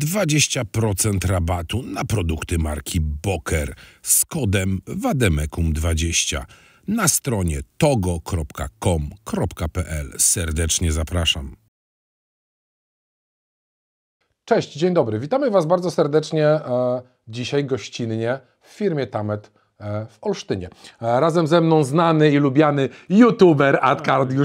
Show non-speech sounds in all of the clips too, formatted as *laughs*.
20% rabatu na produkty marki Boker z kodem Wademekum20 na stronie togo.com.pl. Serdecznie zapraszam. Cześć, dzień dobry. Witamy Was bardzo serdecznie e, dzisiaj gościnnie w firmie Tamet w Olsztynie. E, razem ze mną znany i lubiany youtuber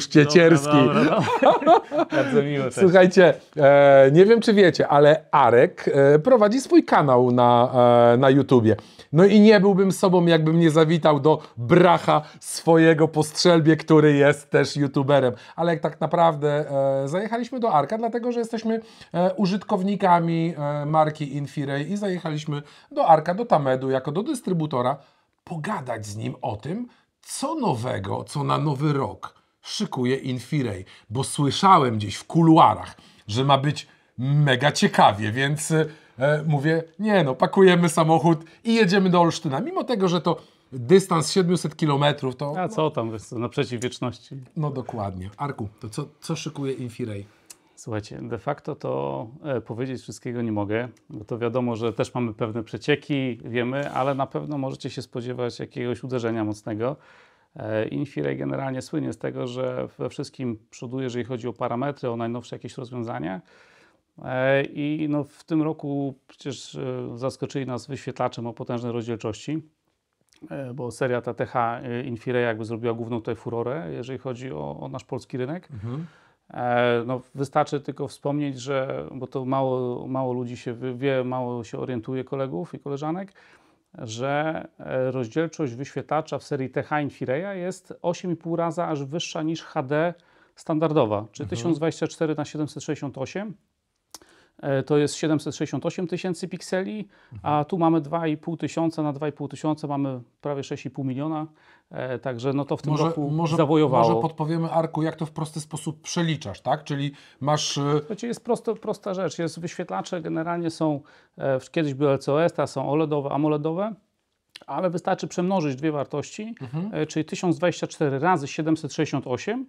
Ciecierski. Dobra, dobra, dobra. *laughs* Bardzo miło. Słuchajcie, e, nie wiem czy wiecie, ale Arek e, prowadzi swój kanał na, e, na YouTubie. No i nie byłbym sobą, jakbym nie zawitał do bracha swojego po strzelbie, który jest też YouTuberem. Ale jak tak naprawdę e, zajechaliśmy do Arka, dlatego że jesteśmy e, użytkownikami e, marki Infiray i zajechaliśmy do Arka, do Tamedu, jako do dystrybutora, pogadać z nim o tym, co nowego, co na nowy rok szykuje Infiray, bo słyszałem gdzieś w kuluarach, że ma być mega ciekawie, więc e, mówię, nie no, pakujemy samochód i jedziemy do Olsztyna. Mimo tego, że to dystans 700 km, to A co tam, naprzeciw wieczności. no dokładnie. Arku, to co, co szykuje Infiray? Słuchajcie, de facto to e, powiedzieć wszystkiego nie mogę, bo to wiadomo, że też mamy pewne przecieki, wiemy, ale na pewno możecie się spodziewać jakiegoś uderzenia mocnego. E, Infiray generalnie słynie z tego, że we wszystkim przoduje, jeżeli chodzi o parametry, o najnowsze jakieś rozwiązania. E, I no, w tym roku przecież zaskoczyli nas wyświetlaczem o potężnej rozdzielczości, bo seria TTH e, Infiray jakby zrobiła główną tutaj furorę, jeżeli chodzi o, o nasz polski rynek. E, No, wystarczy tylko wspomnieć, że, bo to mało, mało ludzi się wie, mało się orientuje kolegów i koleżanek, że e, rozdzielczość wyświetlacza w serii TH Infiraya jest 8,5 razy aż wyższa niż HD standardowa, czy 1024 na 768 E, to jest 768 tysięcy pikseli, a tu mamy 2,5 tysiąca, na 2,5 tysiąca mamy prawie 6,5 miliona, e, także no to w tym Może, roku może, zawojowało. może podpowiemy Arku, jak to w prosty sposób przeliczasz, tak? Czyli masz... e, Słuchajcie, jest prosto, prosta rzecz. Jest wyświetlacze generalnie są, e, kiedyś były LCOS, teraz są OLEDowe, AMOLEDowe, ale wystarczy przemnożyć dwie wartości, e, czyli 1024 razy 768, e,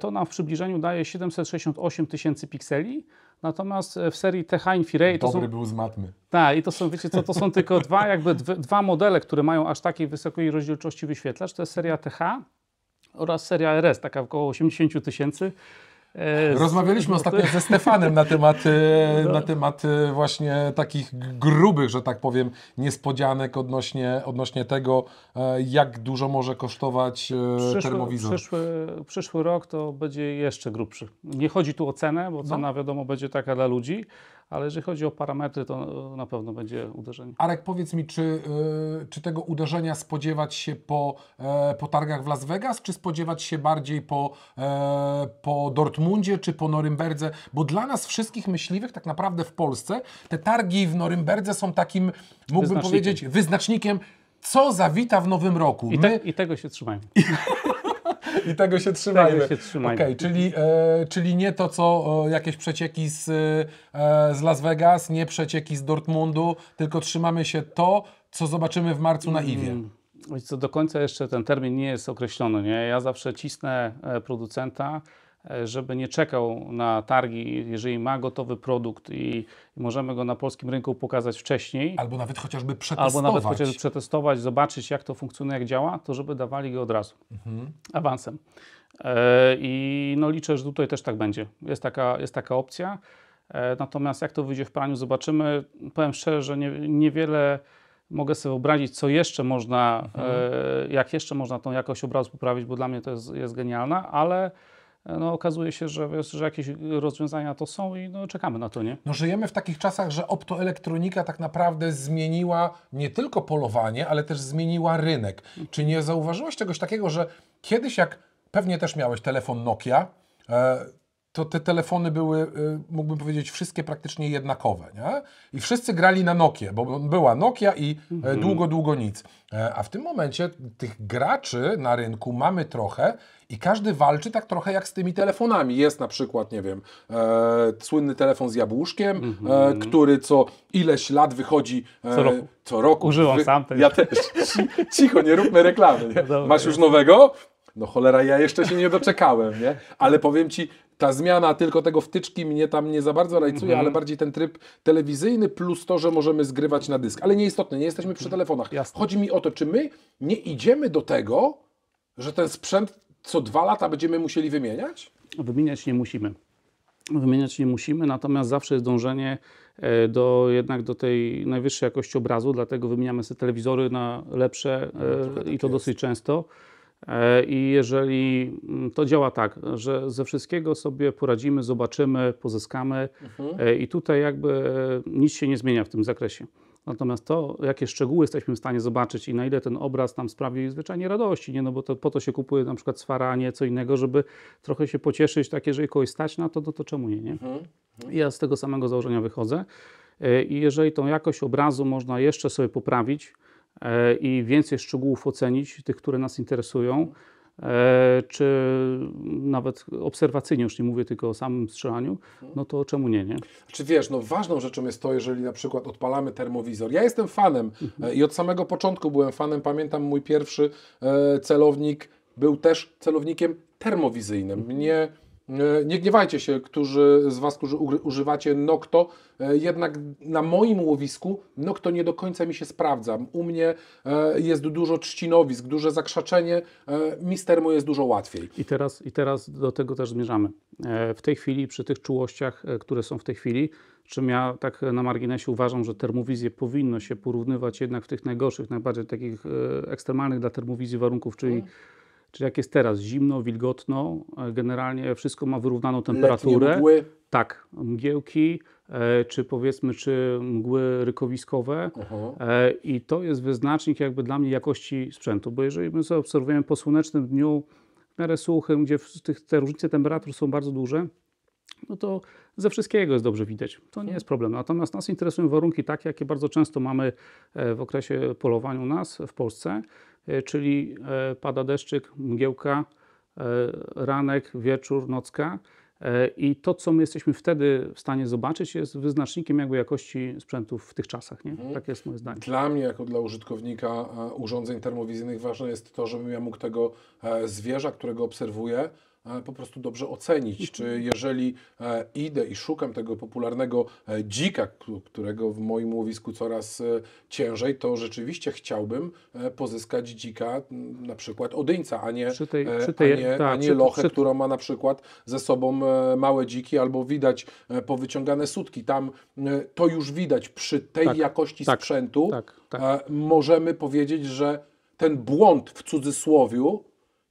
to nam w przybliżeniu daje 768 tysięcy pikseli, natomiast e, w serii TH Infiray to są... Dobry był z matmy. Tak, i to są, wiecie co, to są tylko dwa, jakby dw, dwa modele, które mają aż takiej wysokiej rozdzielczości wyświetlacz. To jest seria TH oraz seria RS, taka około 80 tysięcy. E, Rozmawialiśmy no, ostatnio ze Stefanem na temat, e, na temat e, właśnie takich grubych, że tak powiem, niespodzianek odnośnie, odnośnie tego, jak dużo może kosztować Przyszły, termowizor. przyszły, przyszły rok to będzie jeszcze grubszy. Nie chodzi tu o cenę, bo cena No. wiadomo będzie taka dla ludzi, ale jeżeli chodzi o parametry, to na pewno będzie uderzenie. Arek, powiedz mi, czy, e, czy tego uderzenia spodziewać się po, e, po targach w Las Vegas, czy spodziewać się bardziej po, e, po Dortmundzie, czy po Norymberdze? Bo dla nas wszystkich myśliwych, tak naprawdę w Polsce, te targi w Norymberdze są takim, mógłbym Wyznacznikiem. powiedzieć, wyznacznikiem, co zawita w nowym roku. I, My, te, I tego się trzymajmy. *laughs* *laughs* I tego się trzymajmy. Tego się trzymajmy. Okej, czyli, e, czyli nie to, co e, jakieś przecieki z, e, z Las Vegas, nie przecieki z Dortmundu, tylko trzymamy się to, co zobaczymy w marcu na Iwie. Mm, co, do końca jeszcze ten termin nie jest określony. Nie? Ja zawsze cisnę e, producenta, żeby nie czekał na targi, jeżeli ma gotowy produkt i, możemy go na polskim rynku pokazać wcześniej, Albo nawet chociażby przetestować. albo nawet chociażby przetestować, zobaczyć jak to funkcjonuje, jak działa, to żeby dawali go od razu, Mhm. awansem. E, I no liczę, że tutaj też tak będzie. Jest taka, jest taka opcja. E, Natomiast jak to wyjdzie w praniu, zobaczymy. Powiem szczerze, że nie, niewiele mogę sobie wyobrazić, co jeszcze można, e, jak jeszcze można tą jakość obrazu poprawić, bo dla mnie to jest, jest genialna, ale e, no, okazuje się, że, że jakieś rozwiązania to są i no, czekamy na to, nie? No, żyjemy w takich czasach, że optoelektronika tak naprawdę zmieniła nie tylko polowanie, ale też zmieniła rynek. Czy nie zauważyłeś czegoś takiego, że kiedyś jak pewnie też miałeś telefon Nokia, e, to te telefony były, e, mógłbym powiedzieć, wszystkie praktycznie jednakowe, nie? I wszyscy grali na Nokię, bo była Nokia i e, długo, długo nic. E, a w tym momencie tych graczy na rynku mamy trochę i każdy walczy tak trochę jak z tymi telefonami. Jest na przykład, nie wiem, e, słynny telefon z jabłuszkiem, e, który co ileś lat wychodzi e, Co roku. co roku. Używam sam tego. Ja też. Cicho, nie róbmy reklamy. Nie? Masz już nowego? No cholera, ja jeszcze się nie doczekałem, nie? Ale powiem Ci, ta zmiana tylko tego wtyczki mnie tam nie za bardzo rajcuje, Mhm. ale bardziej ten tryb telewizyjny plus to, że możemy zgrywać na dysk. Ale nieistotne, nie jesteśmy przy telefonach. Mhm. Jasne. Chodzi mi o to, czy my nie idziemy do tego, że ten sprzęt co dwa lata będziemy musieli wymieniać? Wymieniać nie musimy. Wymieniać nie musimy, natomiast zawsze jest dążenie e, do, jednak do tej najwyższej jakości obrazu, dlatego wymieniamy sobie telewizory na lepsze e, i to dosyć często. E, I jeżeli mm, to działa tak, że ze wszystkiego sobie poradzimy, zobaczymy, pozyskamy e, i tutaj jakby e, nic się nie zmienia w tym zakresie. Natomiast to, jakie szczegóły jesteśmy w stanie zobaczyć i na ile ten obraz nam sprawi zwyczajnie radości, nie? No bo to, po to się kupuje na przykład sfara, a nie co innego, żeby trochę się pocieszyć, takie, jeżeli kogoś stać na to, to, to czemu nie, nie? Ja z tego samego założenia wychodzę i jeżeli tą jakość obrazu można jeszcze sobie poprawić i więcej szczegółów ocenić, tych, które nas interesują, e, czy nawet obserwacyjnie, już nie mówię tylko o samym strzelaniu, no to czemu nie, nie? Czy wiesz, no ważną rzeczą jest to, jeżeli na przykład odpalamy termowizor. Ja jestem fanem e, i od samego początku byłem fanem. Pamiętam mój pierwszy e, celownik był też celownikiem termowizyjnym. Mnie e, nie gniewajcie się, którzy z Was, którzy używacie Nocto, e, jednak na moim łowisku Nocto nie do końca mi się sprawdza. U mnie e, jest dużo trzcinowisk, duże zakrzaczenie, e, mi z termo jest dużo łatwiej. I teraz, I teraz do tego też zmierzamy. E, W tej chwili, przy tych czułościach, e, które są w tej chwili, czym ja tak na marginesie uważam, że termowizję powinno się porównywać jednak w tych najgorszych, najbardziej takich e, ekstremalnych dla termowizji warunków, czyli, czyli jak jest teraz, zimno, wilgotno, e, generalnie wszystko ma wyrównaną Letnie temperaturę. mgły. Tak, mgiełki, e, czy powiedzmy, czy mgły rykowiskowe. E, I to jest wyznacznik jakby dla mnie jakości sprzętu, bo jeżeli my sobie obserwujemy po słonecznym dniu, w miarę suchym, gdzie tych, te różnice temperatur są bardzo duże, no to ze wszystkiego jest dobrze widać. To nie jest problem. Natomiast nas interesują warunki takie, jakie bardzo często mamy w okresie polowania u nas w Polsce, czyli e, pada deszczyk, mgiełka, e, ranek, wieczór, nocka. E, I to, co my jesteśmy wtedy w stanie zobaczyć, jest wyznacznikiem jakby jakości sprzętów w tych czasach. Nie? Tak jest moje zdanie. Dla mnie, jako dla użytkownika e, urządzeń termowizyjnych, ważne jest to, żebym ja mógł tego e, zwierza, którego obserwuję, e, po prostu dobrze ocenić. Czy jeżeli e, idę i szukam tego popularnego e, dzika, którego w moim łowisku coraz e, ciężej, to rzeczywiście chciałbym e, pozyskać dzika, m, na przykład odyńca, a nie, Przy tej- e, przy tej- a nie, tak, a nie przy- lochę, przy- która ma na przykład ze sobą e, małe dziki, albo widać e, powyciągane sutki. Tam e, to już widać przy tej Tak, jakości tak, sprzętu. tak, tak. e, możemy powiedzieć, że ten błąd w cudzysłowiu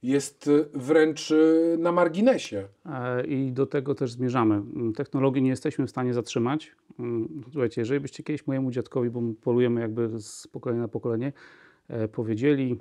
jest e, wręcz e, na marginesie. E, I do tego też zmierzamy. Mm, Technologii nie jesteśmy w stanie zatrzymać. Mm, Słuchajcie, jeżeli byście kiedyś mojemu dziadkowi, bo my polujemy jakby z pokolenia na pokolenie, e, powiedzieli,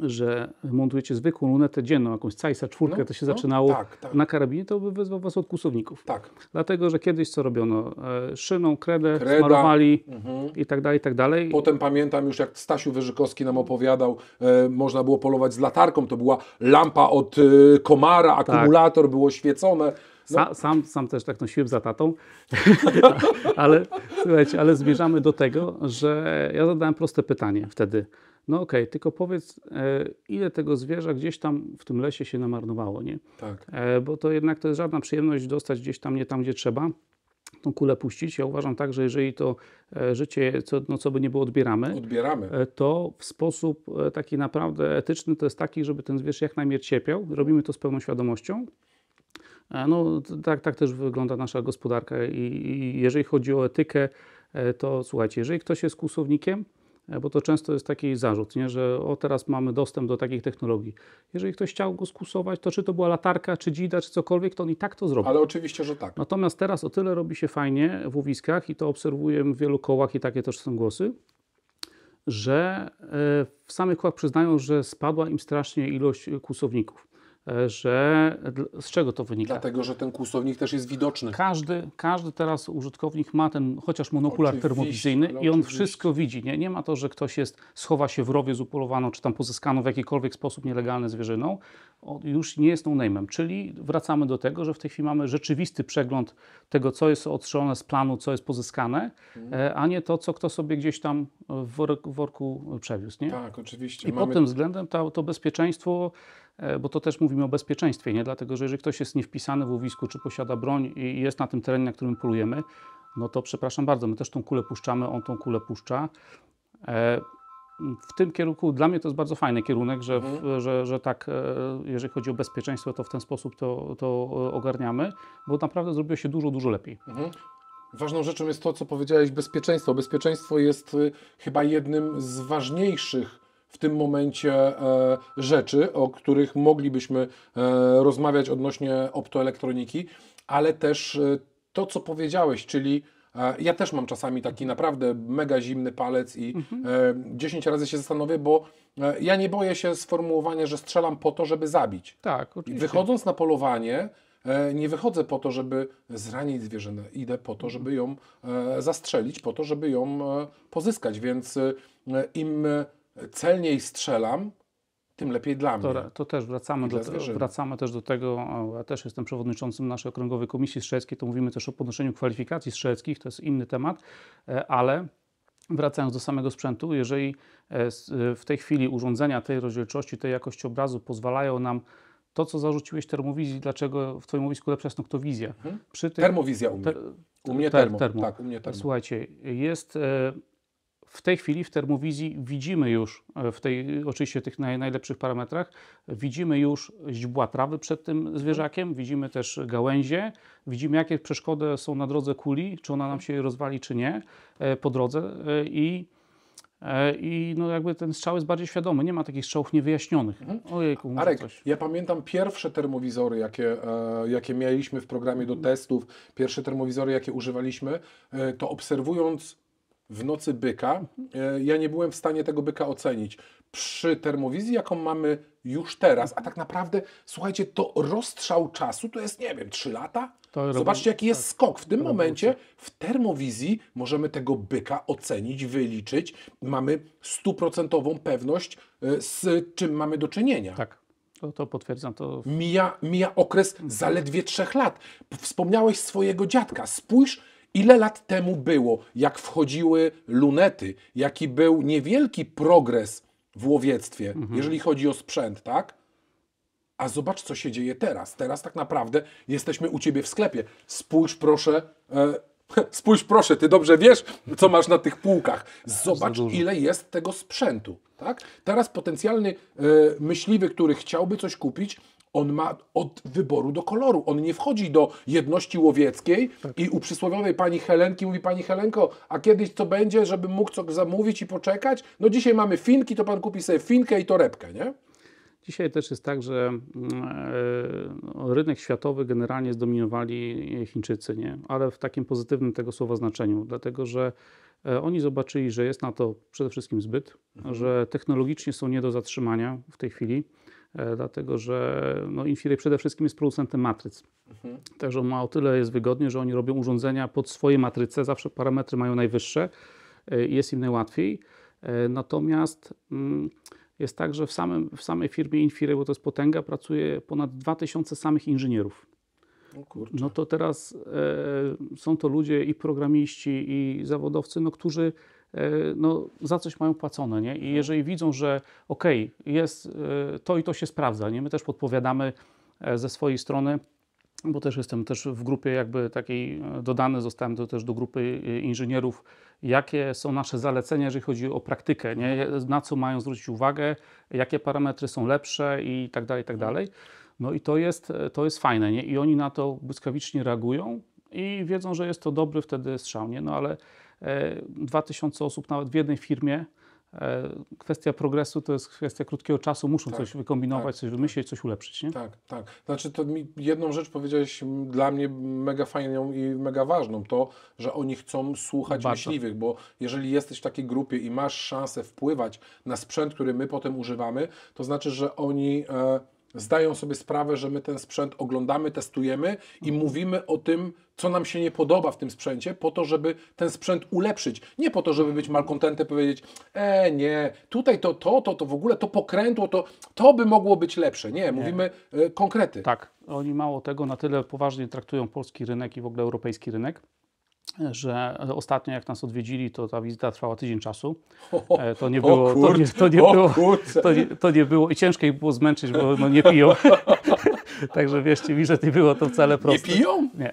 że montujecie zwykłą lunetę dzienną, jakąś Cajsa czwórkę, No, to się no, zaczynało tak, tak. na karabinie, to by wyzwał was od kłusowników. Tak. Dlatego, że kiedyś co robiono? E, Szyną, kredę, Kreda, smarowali mhm. i tak dalej, i tak dalej. Potem pamiętam już, jak Stasiu Wyżykowski nam opowiadał, e, można było polować z latarką, to była lampa od e, komara, akumulator było świecone. No, Sa, sam, sam też tak nosiłem za tatą, *laughs* ale słuchajcie, ale zmierzamy do tego, że ja zadałem proste pytanie wtedy. No okej, tylko powiedz, e, ile tego zwierza gdzieś tam w tym lesie się namarnowało, nie? tak. E, bo to jednak to jest żadna przyjemność dostać gdzieś tam, nie tam, gdzie trzeba, tą kulę puścić. Ja uważam tak, że jeżeli to e, życie, co, no, co by nie było, odbieramy, Odbieramy. to w sposób taki naprawdę etyczny to jest taki, żeby ten zwierz jak najmniej cierpiał. Robimy to z pełną świadomością. No, tak, tak też wygląda nasza gospodarka i, i jeżeli chodzi o etykę, to słuchajcie, jeżeli ktoś jest kłusownikiem, bo to często jest taki zarzut, nie, że o teraz mamy dostęp do takich technologii. Jeżeli ktoś chciał go skusować, to czy to była latarka, czy dzida, czy cokolwiek, to on i tak to zrobi. Ale oczywiście, że tak. Natomiast teraz o tyle robi się fajnie w łowiskach i to obserwuję w wielu kołach i takie też są głosy, że e, w samych kołach przyznają, że spadła im strasznie ilość kłusowników. E, Że z czego to wynika? Dlatego, że ten kłusownik też jest widoczny. Każdy, każdy teraz użytkownik ma ten chociaż monokular Oczywiście, termowizyjny i on oczywiście. wszystko widzi. Nie? nie ma to, że ktoś jest, schowa się w rowie z upolowaną, czy tam pozyskaną w jakikolwiek sposób nielegalny zwierzyną. On już nie jest no-name'em. Czyli wracamy do tego, że w tej chwili mamy rzeczywisty przegląd tego, co jest ostrzelone z planu, co jest pozyskane, e, a nie to, co kto sobie gdzieś tam w worek- worku przewiózł. Nie? Tak, oczywiście. I pod tym względem to, to bezpieczeństwo bo to też mówimy o bezpieczeństwie, nie? Dlatego, że jeżeli ktoś jest niewpisany w łowisku, czy posiada broń i jest na tym terenie, na którym polujemy, no to przepraszam bardzo, my też tą kulę puszczamy, on tą kulę puszcza. E, w tym kierunku dla mnie to jest bardzo fajny kierunek, że, w, że, że tak, e, jeżeli chodzi o bezpieczeństwo, to w ten sposób to, to ogarniamy, bo naprawdę zrobiło się dużo, dużo lepiej. Ważną rzeczą jest to, co powiedziałeś, bezpieczeństwo. Bezpieczeństwo jest chyba jednym z ważniejszych w tym momencie e, rzeczy, o których moglibyśmy e, rozmawiać odnośnie optoelektroniki, ale też e, to, co powiedziałeś, czyli ja też mam czasami taki naprawdę mega zimny palec i e, 10 razy się zastanowię, bo ja nie boję się sformułowania, że strzelam po to, żeby zabić. Tak, oczywiście. Wychodząc na polowanie, nie wychodzę po to, żeby zranić zwierzynę. Idę po to, żeby ją e, zastrzelić, po to, żeby ją pozyskać. Więc im celniej strzelam, tym lepiej dla mnie. To, to też wracamy do, zwierzyny. wracamy też do tego, ja też jestem przewodniczącym naszej okręgowej komisji strzeleckiej, to mówimy też o podnoszeniu kwalifikacji strzeleckich, to jest inny temat, e, ale wracając do samego sprzętu, jeżeli e, e, w tej chwili urządzenia tej rozdzielczości, tej jakości obrazu pozwalają nam to, co zarzuciłeś termowizji, dlaczego w Twoim łowisku lepsza jest noktowizja. Przy tych, Termowizja u mnie. te- U mnie ter- termo. Tak, u mnie termo. Słuchajcie, jest w tej chwili w termowizji widzimy już, e, w tej oczywiście tych naj, najlepszych parametrach, widzimy już źdźbła trawy przed tym zwierzakiem, widzimy też gałęzie, widzimy jakie przeszkody są na drodze kuli, czy ona nam się rozwali, czy nie e, po drodze e, i i no jakby ten strzał jest bardziej świadomy, nie ma takich strzałów niewyjaśnionych. Ojejku, może Arek, coś. ja pamiętam pierwsze termowizory, jakie, e, jakie mieliśmy w programie do testów, pierwsze termowizory, jakie używaliśmy, e, to obserwując w nocy byka, e, ja nie byłem w stanie tego byka ocenić. Przy termowizji, jaką mamy już teraz, a tak naprawdę, słuchajcie, to rozstrzał czasu to jest, nie wiem, 3 lata? To Zobaczcie, jaki jest skok. W tym momencie w termowizji możemy tego byka ocenić, wyliczyć. Mamy stuprocentową pewność, e, z czym mamy do czynienia. Tak, to, to potwierdzam. To Mija, mija okres zaledwie trzech lat. Wspomniałeś swojego dziadka. Spójrz, ile lat temu było, jak wchodziły lunety, jaki był niewielki progres w łowiectwie, jeżeli chodzi o sprzęt, tak? A zobacz, co się dzieje teraz. Teraz tak naprawdę jesteśmy u ciebie w sklepie. Spójrz proszę. E, *laughs* spójrz proszę, ty dobrze wiesz, co masz na tych półkach. Zobacz, ile jest tego sprzętu. Tak? Teraz potencjalny e, myśliwy, który chciałby coś kupić, on ma od wyboru do koloru. On nie wchodzi do jedności łowieckiej i u przysłowiowej pani Helenki mówi pani Helenko, a kiedyś co będzie, żebym mógł co zamówić i poczekać? No dzisiaj mamy finki, to pan kupi sobie finkę i torebkę, nie? Dzisiaj też jest tak, że mm, e, rynek światowy generalnie zdominowali Chińczycy, nie? ale w takim pozytywnym tego słowa znaczeniu, dlatego że e, oni zobaczyli, że jest na to przede wszystkim zbyt, że technologicznie są nie do zatrzymania w tej chwili, dlatego że no, Infiray przede wszystkim jest producentem matryc. Także ma o tyle jest wygodnie, że oni robią urządzenia pod swoje matryce, zawsze parametry mają najwyższe e, i jest im najłatwiej. E, Natomiast mm, jest tak, że w, samym, w samej firmie Infiray, bo to jest potęga, pracuje ponad 2000 samych inżynierów. No to teraz e, są to ludzie i programiści, i zawodowcy, no, którzy e, no, za coś mają płacone. Nie? I jeżeli widzą, że okej, jest e, to i to się sprawdza, nie? my też podpowiadamy e, ze swojej strony, bo też jestem też w grupie jakby takiej e, dodany, zostałem do, też do grupy e, inżynierów, jakie są nasze zalecenia, jeżeli chodzi o praktykę, nie? na co mają zwrócić uwagę, jakie parametry są lepsze i tak dalej, i tak dalej. No i to jest, e, to jest fajne, nie? I oni na to błyskawicznie reagują i wiedzą, że jest to dobry wtedy strzał, nie? No ale e, 2000 osób nawet w jednej firmie, e, kwestia progresu to jest kwestia krótkiego czasu, muszą Tak, coś wykombinować, tak, coś wymyślić, coś ulepszyć, nie? Tak, tak. Znaczy to mi jedną rzecz powiedziałeś dla mnie mega fajną i mega ważną, to, że oni chcą słuchać Bardzo. myśliwych, bo jeżeli jesteś w takiej grupie i masz szansę wpływać na sprzęt, który my potem używamy, to znaczy, że oni e, zdają sobie sprawę, że my ten sprzęt oglądamy, testujemy i mówimy o tym, co nam się nie podoba w tym sprzęcie, po to, żeby ten sprzęt ulepszyć. Nie po to, żeby być malkontentem, powiedzieć, e nie, tutaj to, to, to, to w ogóle to pokrętło, to, to by mogło być lepsze. Nie, mówimy e, konkrety. Tak, oni mało tego, na tyle poważnie traktują polski rynek i w ogóle europejski rynek, że ostatnio jak nas odwiedzili, to ta wizyta trwała tydzień czasu. E, To nie było, to nie, to nie było, to nie, to nie było i ciężko ich było zmęczyć, bo no, nie piją. *laughs* *laughs* Także wierzcie mi, że nie było to wcale Nie proste. piją? Nie.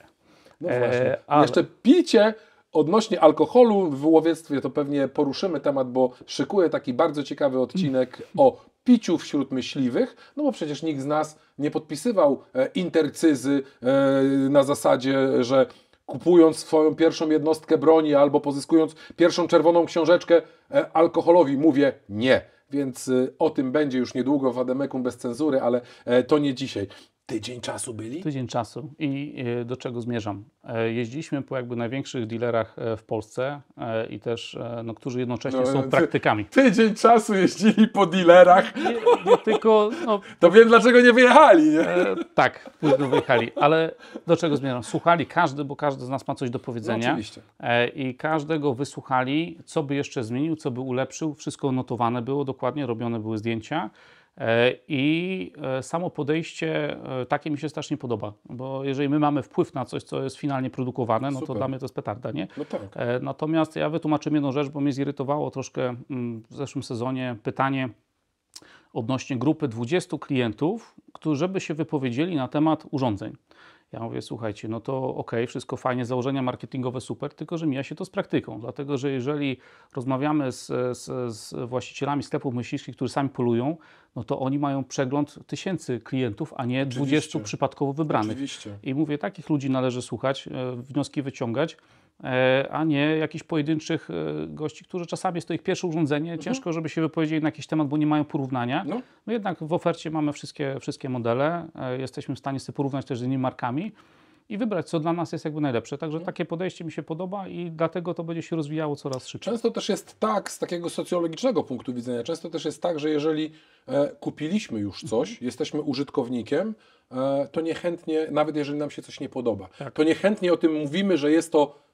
No E, właśnie. ale- Jeszcze picie odnośnie alkoholu w łowiectwie to pewnie poruszymy temat, bo szykuję taki bardzo ciekawy odcinek o piciu wśród myśliwych, no bo przecież nikt z nas nie podpisywał e, intercyzy e, na zasadzie, że kupując swoją pierwszą jednostkę broni albo pozyskując pierwszą czerwoną książeczkę e, alkoholowi mówię nie. Więc e, o tym będzie już niedługo w Ademekum bez cenzury, ale e, to nie dzisiaj. Tydzień czasu byli? Tydzień czasu i e, do czego zmierzam? E, Jeździliśmy po jakby największych dealerach e, w Polsce i też, no, którzy jednocześnie No, są ty- praktykami. Tydzień czasu jeździli po dealerach. Nie, nie tylko, no, *laughs* To wiem dlaczego nie wyjechali, nie? e, tak, późno wyjechali, ale do czego zmierzam? Słuchali każdy, bo każdy z nas ma coś do No, powiedzenia. oczywiście. E, I każdego wysłuchali, co by jeszcze zmienił, co by ulepszył. Wszystko notowane było dokładnie, robione były zdjęcia. E, I e, samo podejście e, takie mi się strasznie podoba, bo jeżeli my mamy wpływ na coś, co jest finalnie produkowane, no to Super. dla mnie to jest petarda, nie? No tak. Natomiast ja wytłumaczyłem jedną rzecz, bo mnie zirytowało troszkę mm, w zeszłym sezonie pytanie odnośnie grupy 20 klientów, którzy by się wypowiedzieli na temat urządzeń. Ja mówię, słuchajcie, no to okej, wszystko fajnie, założenia marketingowe super, tylko że mija się to z praktyką. Dlatego, że jeżeli rozmawiamy z, z, z właścicielami sklepów myśliwskich, którzy sami polują, no to oni mają przegląd tysięcy klientów, a nie 20 Oczywiście. przypadkowo wybranych. Oczywiście. I mówię, takich ludzi należy słuchać, e, wnioski wyciągać, a nie jakichś pojedynczych e, gości, którzy czasami jest to ich pierwsze urządzenie, ciężko, żeby się wypowiedzieli na jakiś temat, bo nie mają porównania. No. No jednak w ofercie mamy wszystkie, wszystkie modele, e, jesteśmy w stanie sobie porównać też z innymi markami i wybrać, co dla nas jest jakby najlepsze. Także takie podejście mi się podoba i dlatego to będzie się rozwijało coraz szybciej. Często też jest tak, z takiego socjologicznego punktu widzenia, często też jest tak, że jeżeli e, kupiliśmy już coś, jesteśmy użytkownikiem, e, to niechętnie, nawet jeżeli nam się coś nie podoba, Tak. to niechętnie o tym mówimy, że jest to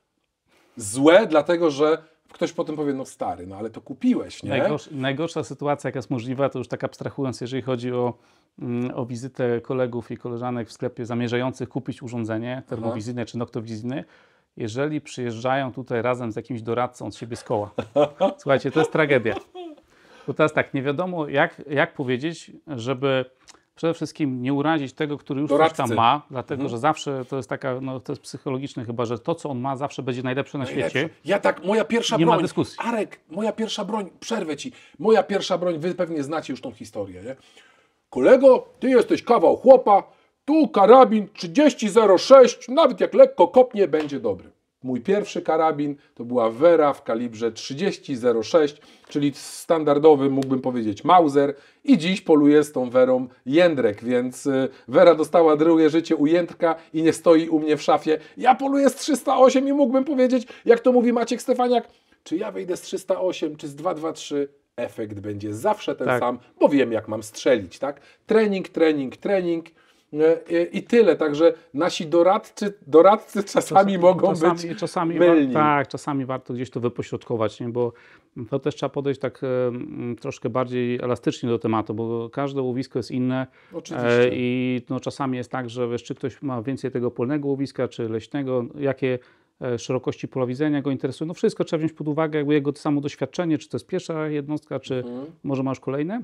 złe, dlatego że ktoś potem powie, no stary, no ale to kupiłeś, nie? Najgorsz, najgorsza sytuacja, jaka jest możliwa, to już tak abstrahując, jeżeli chodzi o, mm, o wizytę kolegów i koleżanek w sklepie zamierzających kupić urządzenie termowizyjne czy noktowizyjne, jeżeli przyjeżdżają tutaj razem z jakimś doradcą od siebie z koła. *laughs* Słuchajcie, to jest tragedia. Bo teraz tak, nie wiadomo jak, jak powiedzieć, żeby przede wszystkim nie urazić tego, który już Doradcy. coś tam ma, dlatego że zawsze to jest taka, no to jest psychologiczne chyba, że to co on ma zawsze będzie najlepsze na świecie. Najlepsze. Ja tak, moja pierwsza Nie ma broń. dyskusji. Arek, moja pierwsza broń, przerwę ci. Moja pierwsza broń, wy pewnie znacie już tą historię, nie? Kolego, ty jesteś kawał chłopa, tu karabin 3006, nawet jak lekko kopnie, będzie dobry. Mój pierwszy karabin to była Vera w kalibrze 3006, czyli standardowy, mógłbym powiedzieć, Mauser i dziś poluję z tą Werą Jędrek, więc y, Wera dostała drugie życie u Jędrka i nie stoi u mnie w szafie. Ja poluję z 308 i mógłbym powiedzieć, jak to mówi Maciek Stefaniak, czy ja wejdę z 308, czy z 223, efekt będzie zawsze ten Tak. sam, bo wiem jak mam strzelić, tak? Trening, trening, trening i tyle, także nasi doradcy, doradcy czasami mogą czasami, być czasami mylni. Wa- tak, czasami warto gdzieś to wypośrodkować, nie? bo to też trzeba podejść tak e, troszkę bardziej elastycznie do tematu, bo każde łowisko jest inne Oczywiście. e, i no, czasami jest tak, że wiesz, czy ktoś ma więcej tego polnego łowiska, czy leśnego, jakie e, szerokości pola widzenia go interesują, no wszystko trzeba wziąć pod uwagę, jakby jego samo doświadczenie, czy to jest pierwsza jednostka, czy Mhm. może masz kolejne.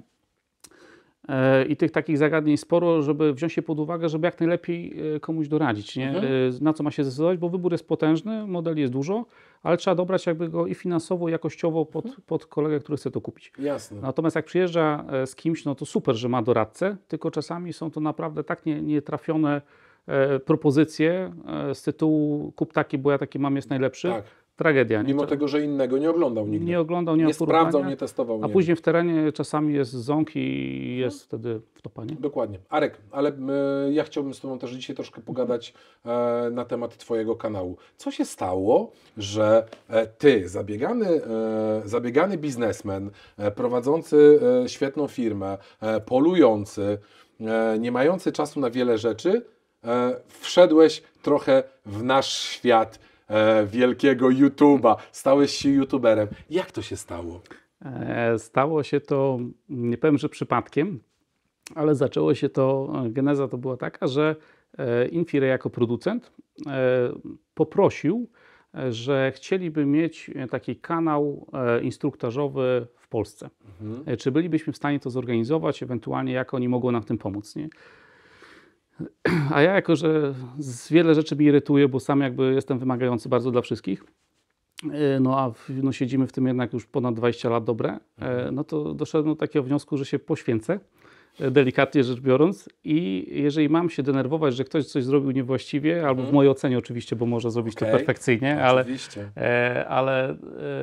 E, I tych takich zagadnień sporo, żeby wziąć je pod uwagę, żeby jak najlepiej e, komuś doradzić, nie? Mhm. E, na co ma się zdecydować, bo wybór jest potężny, modeli jest dużo, ale trzeba dobrać jakby go i finansowo, i jakościowo pod, Mhm. pod kolegę, który chce to kupić. Jasne. Natomiast jak przyjeżdża z kimś, no to super, że ma doradcę, tylko czasami są to naprawdę tak nie- nietrafione propozycje z tytułu kup taki, bo ja taki mam, jest najlepszy. Tak. Tragedia. Nie? Mimo tego, że innego nie oglądał nigdy. nie oglądał, nie, nie sprawdzał, nie testował. A nie później w terenie czasami jest ząg i jest wtedy wtopanie. Dokładnie. Arek, ale e, ja chciałbym z Tobą też dzisiaj troszkę pogadać e, na temat Twojego kanału. Co się stało, że e, Ty, zabiegany, e, zabiegany biznesmen, prowadzący świetną firmę, polujący, nie mający czasu na wiele rzeczy, wszedłeś trochę w nasz świat e, wielkiego YouTube'a, stałeś się YouTuberem. Jak to się stało? E, Stało się to, nie powiem, że przypadkiem, ale zaczęło się to, e, geneza to była taka, że e, Infire jako producent e, poprosił że chcieliby mieć taki kanał instruktażowy w Polsce. E, Czy bylibyśmy w stanie to zorganizować, ewentualnie jak oni mogą nam w tym pomóc, nie? A ja jako, że z wiele rzeczy mi irytuje, bo sam jakby jestem wymagający bardzo dla wszystkich, e, no a w, no siedzimy w tym jednak już ponad 20 lat dobre, e, no to doszedłem do takiego wniosku, że się poświęcę, delikatnie rzecz biorąc i jeżeli mam się denerwować, że ktoś coś zrobił niewłaściwie, albo w mojej ocenie oczywiście, bo może zrobić to Okej. perfekcyjnie, ale. E, ale,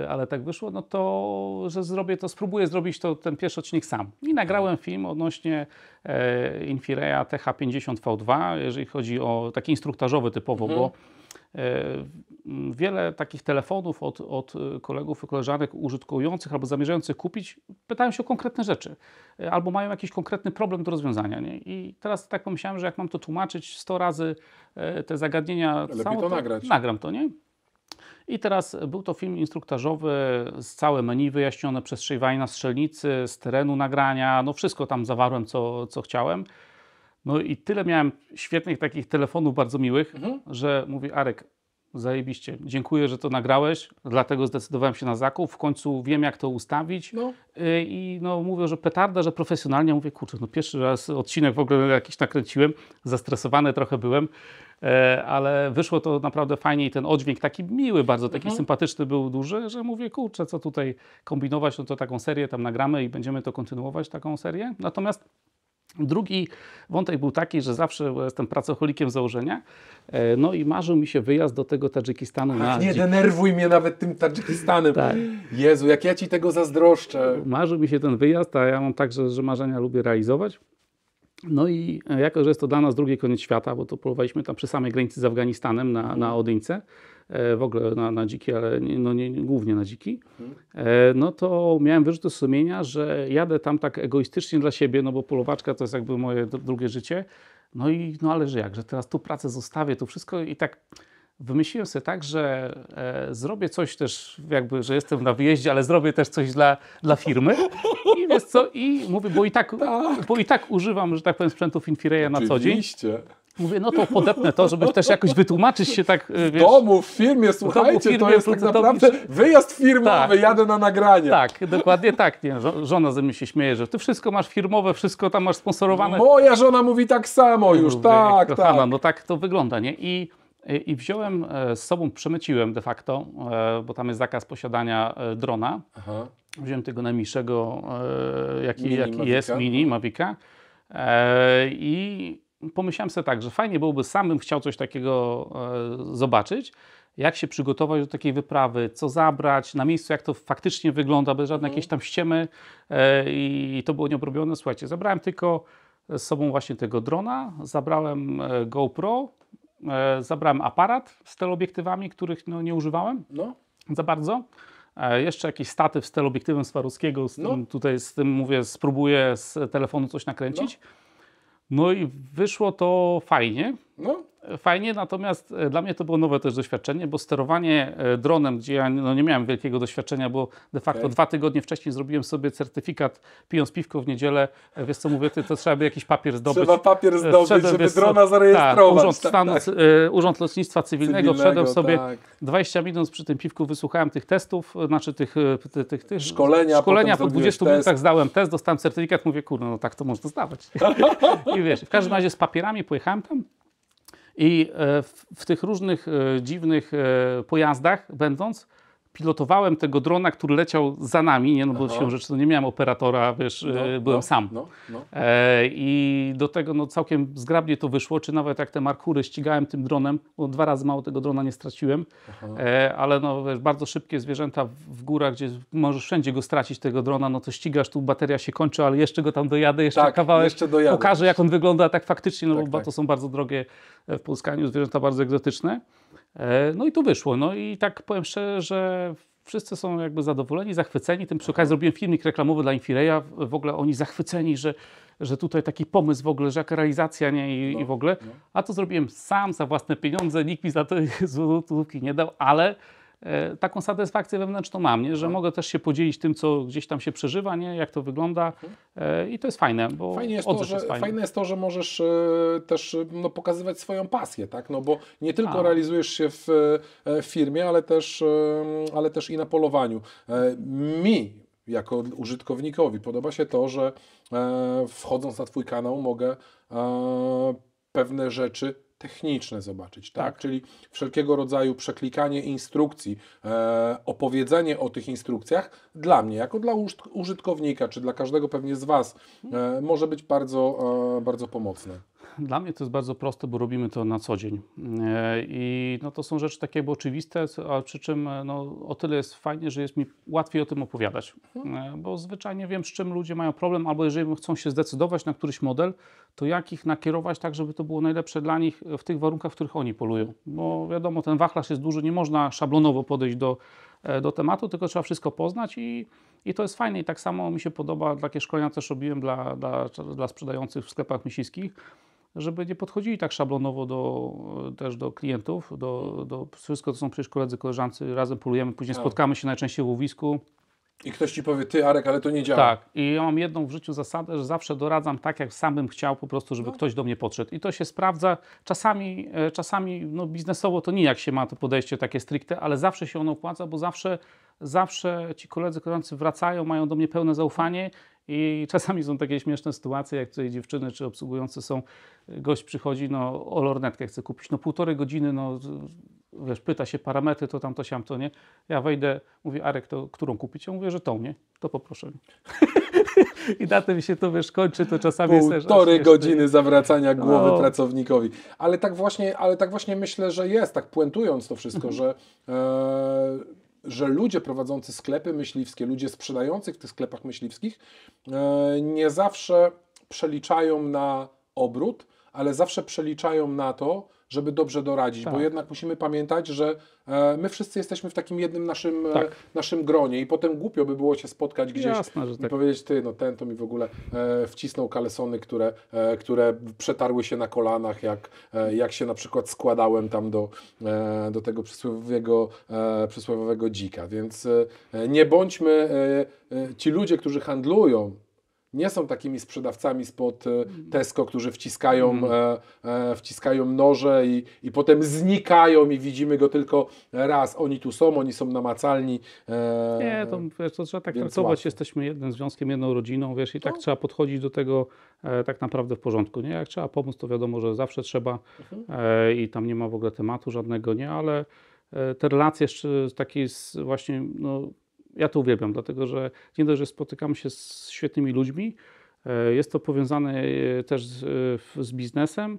e, ale tak wyszło, no to, że zrobię to, spróbuję zrobić to, ten pierwszy odcinek sam. I nagrałem film odnośnie e, Infireya TH50V2, jeżeli chodzi o taki instruktażowy typowo, bo e, m, wiele takich telefonów od, od e, kolegów i koleżanek użytkujących albo zamierzających kupić pytają się o konkretne rzeczy e, albo mają jakiś konkretny problem do rozwiązania. Nie? I teraz tak pomyślałem, że jak mam to tłumaczyć 100 razy e, te zagadnienia, Lepiej samo, to nagrać. nagram to, nie? I teraz był to film instruktażowy, z całe menu wyjaśnione, przestrzeliwanie na strzelnicy, z terenu nagrania, no wszystko tam zawarłem, co, co chciałem. No i tyle miałem świetnych takich telefonów bardzo miłych, że mówię, Arek, zajebiście, dziękuję, że to nagrałeś, dlatego zdecydowałem się na zakup, w końcu wiem, jak to ustawić. No. Y, I no, mówię, że petarda, że profesjonalnie. Mówię, kurczę, no pierwszy raz odcinek w ogóle jakiś nakręciłem, zestresowany trochę byłem, e, ale wyszło to naprawdę fajnie i ten oddźwięk taki miły, bardzo taki sympatyczny był duży, że mówię, kurczę, co tutaj kombinować, no to taką serię tam nagramy i będziemy to kontynuować, taką serię. Natomiast Drugi wątek był taki, że zawsze jestem pracocholikiem założenia, e, no i marzył mi się wyjazd do tego Tadżykistanu na Ach, nie dzik- denerwuj mnie nawet tym Tadżykistanem. Tak. Jezu, jak ja ci tego zazdroszczę. Marzył mi się ten wyjazd, a ja mam tak, że, marzenia lubię realizować. No i e, jako, że jest to dla nas drugi koniec świata, bo to polowaliśmy tam przy samej granicy z Afganistanem na, na Odyńce, w ogóle na, na dziki, ale nie, no nie, nie, głównie na dziki, e, no to miałem wyrzuty sumienia, że jadę tam tak egoistycznie dla siebie, no bo polowaczka to jest jakby moje dr- drugie życie. No i no ale że jak, że teraz tu pracę zostawię, tu wszystko i tak wymyśliłem sobie tak, że e, zrobię coś też, jakby, że jestem na wyjeździe, ale zrobię też coś dla, dla firmy. I wiesz co, i mówię, bo i tak, bo i tak używam, że tak powiem, sprzętów Infireya na co dzień. Oczywiście. Mówię, no to podepnę to, żeby też jakoś wytłumaczyć się tak, e, W wiesz. domu, w firmie, słuchajcie, firmie, to jest tak naprawdę wyjazd firmowy, Tak. jadę na nagranie. Tak, dokładnie tak. Nie, żo- żona ze mnie się śmieje, że ty wszystko masz firmowe, wszystko tam masz sponsorowane. Moja żona mówi tak samo już, Mówię, tak, kochana, tak. No tak to wygląda, nie? I, i wziąłem e, z sobą, przemyciłem de facto, e, bo tam jest zakaz posiadania drona. Aha. Wziąłem tego najmniejszego, jaki, Mini jaki jest, mini Mavica. I pomyślałem sobie tak, że fajnie byłoby sam bym chciał coś takiego e, zobaczyć. Jak się przygotować do takiej wyprawy, co zabrać, na miejscu jak to faktycznie wygląda, bez żadnej jakiejś tam ściemy e, i to było nieobrobione. Słuchajcie, zabrałem tylko z sobą właśnie tego drona, zabrałem e, GoPro, e, zabrałem aparat z teleobiektywami, których no, nie używałem No. za bardzo. E, jeszcze jakiś statyw z teleobiektywem Swarovskiego, z No. tym, tutaj z tym mówię, spróbuję z telefonu coś nakręcić. No, i wyszło to fajnie. No. Fajnie, natomiast e, dla mnie to było nowe też doświadczenie, bo sterowanie e, dronem, gdzie ja no, nie miałem wielkiego doświadczenia, bo de facto Okej. dwa tygodnie wcześniej zrobiłem sobie certyfikat pijąc piwko w niedzielę. E, Wiesz co mówię, to trzeba by jakiś papier zdobyć. Trzeba papier zdobyć, wszedłem, żeby wiesz drona Tak, zarejestrować. Urząd, Tak, Stanu, tak. Urząd Lotnictwa Cywilnego, Cywilnego, sobie tak. 20 minut przy tym piwku, wysłuchałem tych testów, znaczy tych, tych, tych, tych Szkolenia, szkolenia po 20 zrobiłeś minutach test. zdałem test, dostałem certyfikat, mówię, kurde, no tak to można zdawać. *laughs* I wiesz, w każdym razie z papierami pojechałem tam i e, w, w tych różnych e, dziwnych e, pojazdach będąc, pilotowałem tego drona, który leciał za nami, nie, no bo Aha. siłą rzeczy no nie miałem operatora, wiesz, e, No, byłem no, sam. No, no. E, I do tego no, całkiem zgrabnie to wyszło, czy nawet jak te markury ścigałem tym dronem, bo dwa razy mało tego drona nie straciłem, e, ale no, wiesz, bardzo szybkie zwierzęta w, górach, gdzie możesz wszędzie go stracić, tego drona, no to ścigasz, tu bateria się kończy, ale jeszcze go tam dojadę, jeszcze Tak, kawałek jeszcze dojadę. pokażę, jak on wygląda tak faktycznie, no Tak, bo tak. to są bardzo drogie w pozyskaniu zwierzęta, bardzo egzotyczne. E, No i tu wyszło. No i tak powiem szczerze, że wszyscy są jakby zadowoleni, zachwyceni. Tym przy okazji zrobiłem filmik reklamowy dla Infireya. W ogóle oni zachwyceni, że, że tutaj taki pomysł w ogóle, że jaka realizacja nie? I, No, i w ogóle. A to zrobiłem sam za własne pieniądze, nikt mi za to *laughs* złotówki nie dał, ale taką satysfakcję wewnętrzną mam, nie? że mogę też się podzielić tym, co gdzieś tam się przeżywa, nie? jak to wygląda e, i to jest fajne, bo Fajnie jest, to, że, jest fajny. fajne jest to, że możesz e, też e, no, pokazywać swoją pasję, tak? No bo nie tylko A. realizujesz się w e, firmie, ale też, e, ale też i na polowaniu. E, mi, jako użytkownikowi, podoba się to, że e, wchodząc na Twój kanał mogę e, pewne rzeczy techniczne zobaczyć, tak? Tak. Czyli wszelkiego rodzaju przeklikanie instrukcji, e, opowiedzenie o tych instrukcjach dla mnie, jako dla użyt- użytkownika, czy dla każdego pewnie z Was, e, może być bardzo, e, bardzo pomocne. Dla mnie to jest bardzo proste, bo robimy to na co dzień. E, I no, to są rzeczy takie jakby oczywiste, a przy czym e, no, o tyle jest fajnie, że jest mi łatwiej o tym opowiadać. E, Bo zwyczajnie wiem, z czym ludzie mają problem, albo jeżeli chcą się zdecydować na któryś model, to jak ich nakierować tak, żeby to było najlepsze dla nich w tych warunkach, w których oni polują. Bo wiadomo, ten wachlarz jest duży, nie można szablonowo podejść do, do tematu, tylko trzeba wszystko poznać i, i to jest fajne. I tak samo mi się podoba, takie szkolenia też robiłem dla, dla, dla sprzedających w sklepach myśliwskich, żeby nie podchodzili tak szablonowo do, też do klientów, do, do wszystko to są przecież koledzy, koleżanki, razem polujemy, później Tak. spotkamy się najczęściej w łowisku. I ktoś Ci powie, Ty Arek, ale to nie działa. Tak, i ja mam jedną w życiu zasadę, że zawsze doradzam tak, jak sam bym chciał, po prostu, żeby ktoś do mnie podszedł. I to się sprawdza. Czasami, e, czasami no, biznesowo to nijak się ma to podejście takie stricte, ale zawsze się ono opłaca, bo zawsze, zawsze ci koledzy, koleżanki wracają, mają do mnie pełne zaufanie i *laughs* czasami są takie śmieszne sytuacje, jak tutaj dziewczyny czy obsługujący są, gość przychodzi, no o lornetkę chce kupić, no półtorej godziny, no wiesz, pyta się parametry, to tam, to siam, to nie. Ja wejdę, mówię, Arek, to którą kupić? Ja mówię, że tą, nie? To poproszę. *laughs* I na tym się to, wiesz, kończy, to czasami jest Półtorej śmieszne. godziny zawracania głowy No. pracownikowi. Ale tak właśnie, ale tak właśnie myślę, że jest, tak puentując to wszystko, że, e, że ludzie prowadzący sklepy myśliwskie, ludzie sprzedający w tych sklepach myśliwskich e, nie zawsze przeliczają na obrót, ale zawsze przeliczają na to, żeby dobrze doradzić, bo Tak. jednak musimy pamiętać, że e, my wszyscy jesteśmy w takim jednym naszym, e, Tak. naszym gronie i potem głupio by było się spotkać gdzieś Jasne, i tak. powiedzieć, ty, no ten to mi w ogóle e, wcisnął kalesony, które, które przetarły się na kolanach, jak, jak się na przykład składałem tam do, do tego przysłowiowego, przysłowiowego dzika. Więc nie bądźmy, ci ludzie, którzy handlują, nie są takimi sprzedawcami spod e, Tesco, którzy wciskają, e, e, wciskają noże i, i potem znikają i widzimy go tylko raz. Oni tu są, oni są namacalni. E, Nie, to, wiesz, to trzeba tak traktować. łatwo. Jesteśmy jednym związkiem, jedną rodziną, wiesz, i tak No. trzeba podchodzić do tego e, tak naprawdę w porządku, nie? Jak trzeba pomóc, to wiadomo, że zawsze trzeba Mhm. e, i tam nie ma w ogóle tematu żadnego, nie? Ale e, te relacje jeszcze takie z właśnie, no, ja to uwielbiam, dlatego że nie dość, że spotykamy się z świetnymi ludźmi, e, jest to powiązane e, też z, e, z biznesem.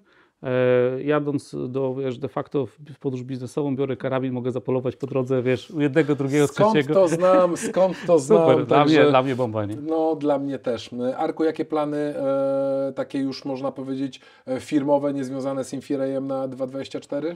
Jadąc do, wiesz, de facto w podróż biznesową, biorę karabin, mogę zapolować po drodze, wiesz, jednego, drugiego, Skąd trzeciego. to znam, skąd to *laughs* znam. Super, dla, mnie, dla mnie bomba, nie? No, dla mnie też. Arku, jakie plany e, takie już można powiedzieć firmowe, niezwiązane z Infirejem na 2.24?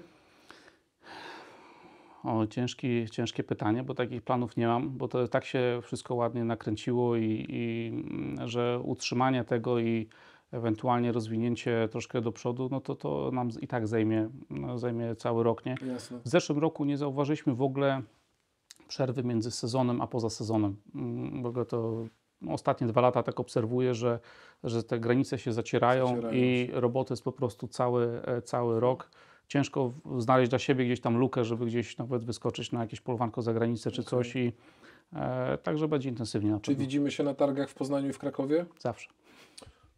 O, ciężki, ciężkie pytanie, bo takich planów nie mam, bo to tak się wszystko ładnie nakręciło i, i mm, że utrzymanie tego i ewentualnie rozwinięcie troszkę do przodu, no to to nam i tak zajmie, no, zajmie cały rok, nie? Jasne. W zeszłym roku nie zauważyliśmy w ogóle przerwy między sezonem a poza sezonem. Mm, W ogóle to ostatnie dwa lata tak obserwuję, że, że te granice się zacierają, Zacierają i roboty jest po prostu cały, e, cały rok. Ciężko znaleźć dla siebie gdzieś tam lukę, żeby gdzieś nawet wyskoczyć na jakieś polowanko za granicę czy coś i e, także będzie intensywnie na Czy widzimy się na targach w Poznaniu i w Krakowie? Zawsze.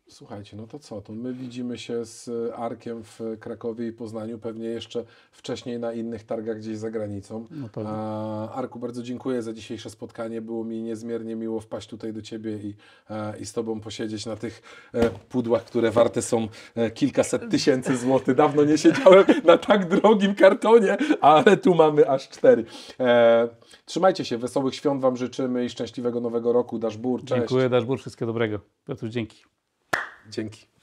Słuchajcie, no to co? To my widzimy się z Arkiem w Krakowie i Poznaniu, pewnie jeszcze wcześniej na innych targach gdzieś za granicą. A, Arku, bardzo dziękuję za dzisiejsze spotkanie. Było mi niezmiernie miło wpaść tutaj do Ciebie i, e, i z Tobą posiedzieć na tych e, pudłach, które warte są e, kilkaset tysięcy złotych. Dawno nie siedziałem na tak drogim kartonie, ale tu mamy aż cztery. E, trzymajcie się, wesołych świąt Wam życzymy i szczęśliwego nowego roku. Dasz bur, cześć. Dziękuję, Daszbur, wszystkiego dobrego. Piotr, dzięki. Dzięki.